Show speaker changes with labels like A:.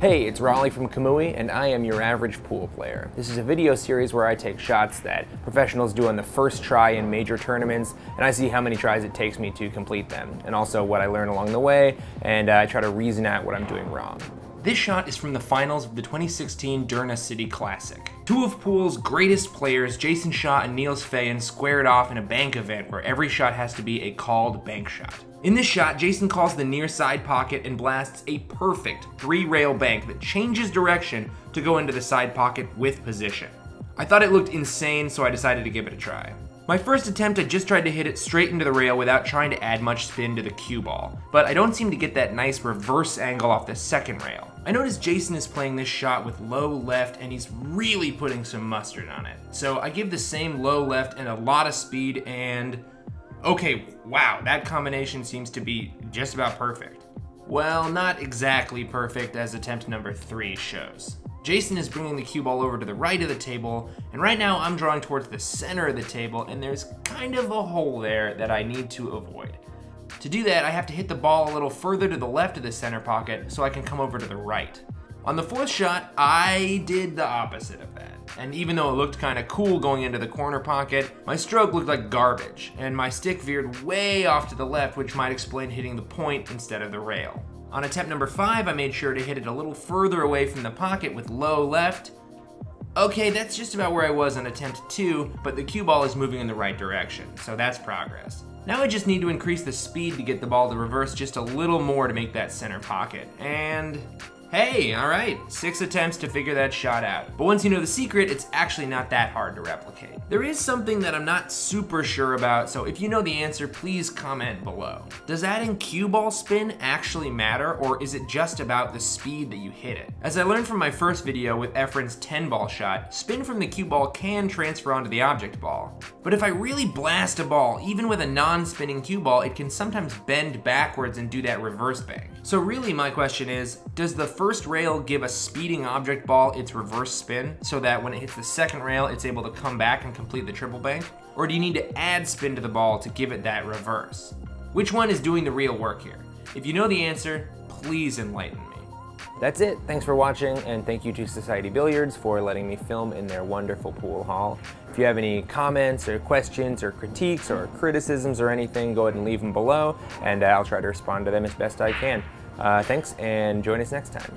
A: Hey, it's Raleigh from Kamui, and I am your average pool player. This is a video series where I take shots that professionals do on the first try in major tournaments, and I see how many tries it takes me to complete them, and also what I learn along the way, and uh, I try to reason out what I'm doing wrong.
B: This shot is from the finals of the 2016 Deurne City Classic. Two of Pool's greatest players, Jayson Shaw and Niels Feijen, squared off in a bank event where every shot has to be a called bank shot. In this shot, Jayson calls the near side pocket and blasts a perfect three rail bank that changes direction to go into the side pocket with position. I thought it looked insane, so I decided to give it a try. My first attempt, I just tried to hit it straight into the rail without trying to add much spin to the cue ball, but I don't seem to get that nice reverse angle off the second rail. I notice Jayson is playing this shot with low left and he's really putting some mustard on it. So I give the same low left and a lot of speed and Okay, wow, that combination seems to be just about perfect. Well, not exactly perfect as attempt number three shows. Jayson is bringing the cue ball over to the right of the table, and right now I'm drawing towards the center of the table, and there's kind of a hole there that I need to avoid. To do that, I have to hit the ball a little further to the left of the center pocket so I can come over to the right. On the fourth shot, I did the opposite of that. And even though it looked kind of cool going into the corner pocket, my stroke looked like garbage, and my stick veered way off to the left, which might explain hitting the point instead of the rail. On attempt number five, I made sure to hit it a little further away from the pocket with low left. Okay, that's just about where I was on attempt two, but the cue ball is moving in the right direction, so that's progress. Now I just need to increase the speed to get the ball to reverse just a little more to make that center pocket, and Hey, alright, six attempts to figure that shot out. But once you know the secret, it's actually not that hard to replicate. There is something that I'm not super sure about, so if you know the answer, please comment below. Does adding cue ball spin actually matter, or is it just about the speed that you hit it? As I learned from my first video with Efren's 10 ball shot, spin from the cue ball can transfer onto the object ball. But if I really blast a ball, even with a non-spinning cue ball, it can sometimes bend backwards and do that reverse bang. So really my question is, does the first rail give a speeding object ball its reverse spin so that when it hits the second rail, it's able to come back and complete the triple bank? Or do you need to add spin to the ball to give it that reverse? Which one is doing the real work here? If you know the answer, please enlighten me.
A: That's it. Thanks for watching, and thank you to Society Billiards for letting me film in their wonderful pool hall. If you have any comments or questions or critiques or criticisms or anything, go ahead and leave them below, and uh, I'll try to respond to them as best I can. Uh, thanks, and join us next time.